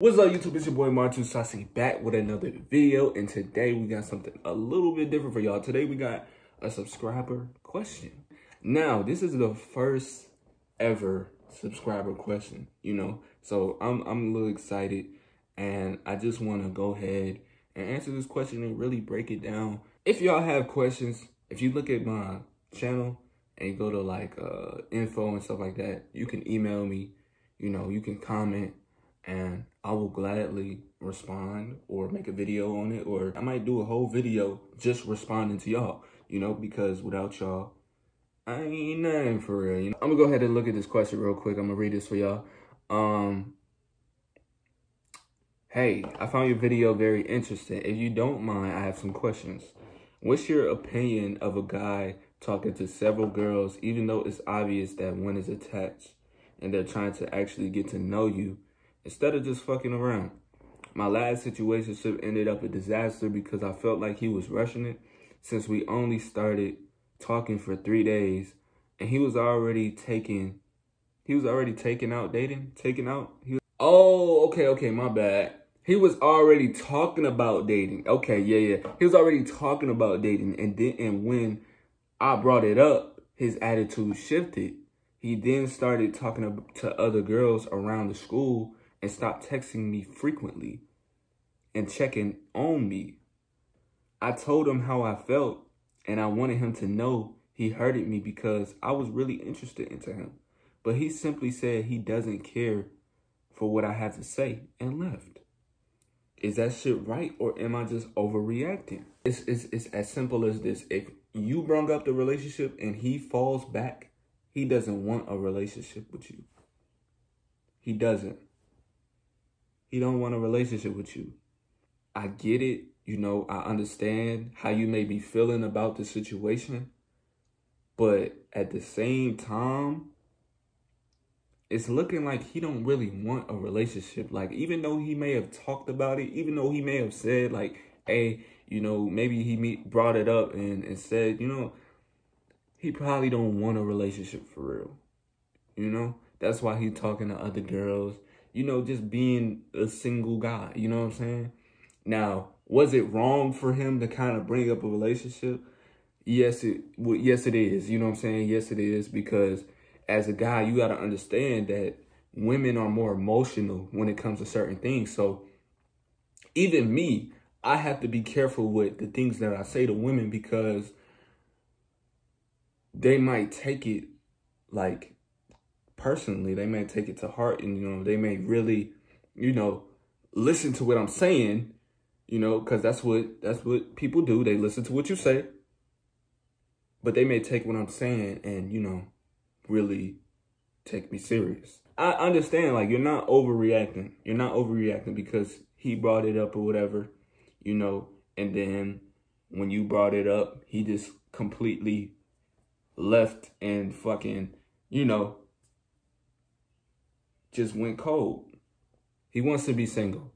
What's up YouTube, it's your boy MarToo Saucy back with another video and today we got something a little bit different for y'all. Today we got a subscriber question. Now, this is the first ever subscriber question, you know, so I'm, I'm a little excited and I just want to go ahead and answer this question and really break it down. If y'all have questions, if you look at my channel and go to like uh, info and stuff like that, you can email me, you know, you can comment and I will gladly respond or make a video on it or I might do a whole video just responding to y'all, you know, because without y'all, I ain't nothing for real. You know? I'm gonna go ahead and look at this question real quick. I'm gonna read this for y'all. Um, hey, I found your video very interesting. If you don't mind, I have some questions. What's your opinion of a guy talking to several girls, even though it's obvious that one is attached and they're trying to actually get to know you instead of just fucking around. My last situationship ended up a disaster because I felt like he was rushing it since we only started talking for three days and he was already taking, he was already taking out dating, taking out. He was, oh, okay, okay, my bad. He was already talking about dating. Okay, yeah, yeah. He was already talking about dating. And then, and when I brought it up, his attitude shifted. He then started talking to other girls around the school and stop texting me frequently and checking on me. I told him how I felt and I wanted him to know he hurted me because I was really interested into him. But he simply said he doesn't care for what I had to say and left. Is that shit right or am I just overreacting? It's, it's, it's as simple as this. If you brought up the relationship and he falls back, he doesn't want a relationship with you. He doesn't. He don't want a relationship with you. I get it. You know, I understand how you may be feeling about the situation. But at the same time, it's looking like he don't really want a relationship. Like, even though he may have talked about it, even though he may have said, like, hey, you know, maybe he meet, brought it up and, and said, you know, he probably don't want a relationship for real. You know? That's why he's talking to other girls you know, just being a single guy. You know what I'm saying? Now, was it wrong for him to kind of bring up a relationship? Yes, it well, yes it is. You know what I'm saying? Yes, it is because as a guy, you got to understand that women are more emotional when it comes to certain things. So even me, I have to be careful with the things that I say to women because they might take it like personally. They may take it to heart and, you know, they may really, you know, listen to what I'm saying, you know, because that's what, that's what people do. They listen to what you say, but they may take what I'm saying and, you know, really take me serious. I understand, like, you're not overreacting. You're not overreacting because he brought it up or whatever, you know, and then when you brought it up, he just completely left and fucking, you know, just went cold. He wants to be single.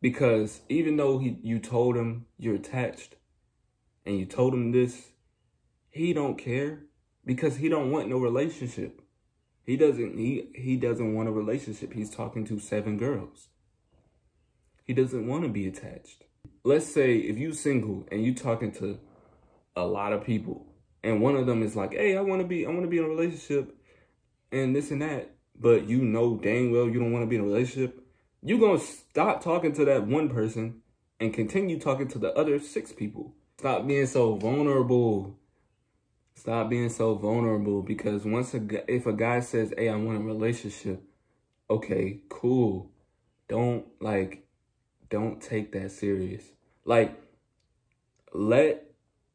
Because even though he you told him you're attached and you told him this, he don't care because he don't want no relationship. He doesn't he he doesn't want a relationship. He's talking to seven girls. He doesn't want to be attached. Let's say if you single and you talking to a lot of people and one of them is like, "Hey, I want to be I want to be in a relationship and this and that." But you know dang well you don't want to be in a relationship, you're going to stop talking to that one person and continue talking to the other six people. Stop being so vulnerable. Stop being so vulnerable because once a if a guy says, "Hey, I want a relationship," okay, cool. Don't like don't take that serious. Like let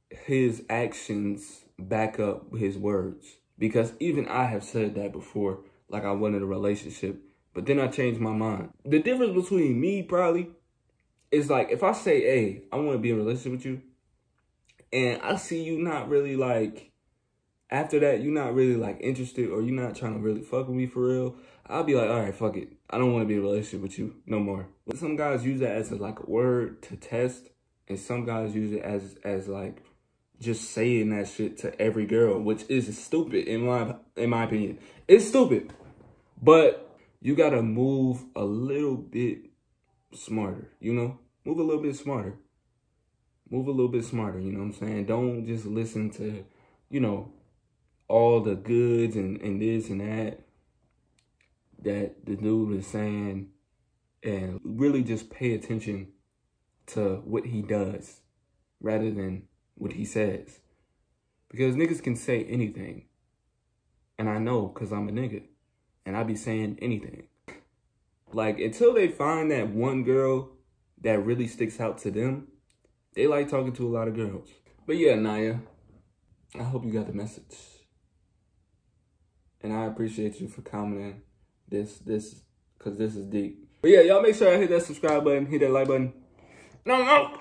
his actions back up his words because even I have said that before like I wanted a relationship. But then I changed my mind. The difference between me probably is like if I say, hey, I want to be in a relationship with you, and I see you not really like after that, you're not really like interested or you're not trying to really fuck with me for real, I'll be like, all right, fuck it. I don't want to be in a relationship with you no more. But some guys use that as a, like a word to test, and some guys use it as as like just saying that shit to every girl, which is stupid in my in my opinion. It's stupid. But you gotta move a little bit smarter, you know? Move a little bit smarter. Move a little bit smarter, you know what I'm saying? Don't just listen to, you know, all the goods and, and this and that that the dude is saying and really just pay attention to what he does rather than what he says. Because niggas can say anything. And I know because I'm a nigga. And I'd be saying anything. Like, until they find that one girl that really sticks out to them, they like talking to a lot of girls. But yeah, Naya, I hope you got the message. And I appreciate you for commenting this, this, because this is deep. But yeah, y'all make sure I hit that subscribe button, hit that like button. No, no.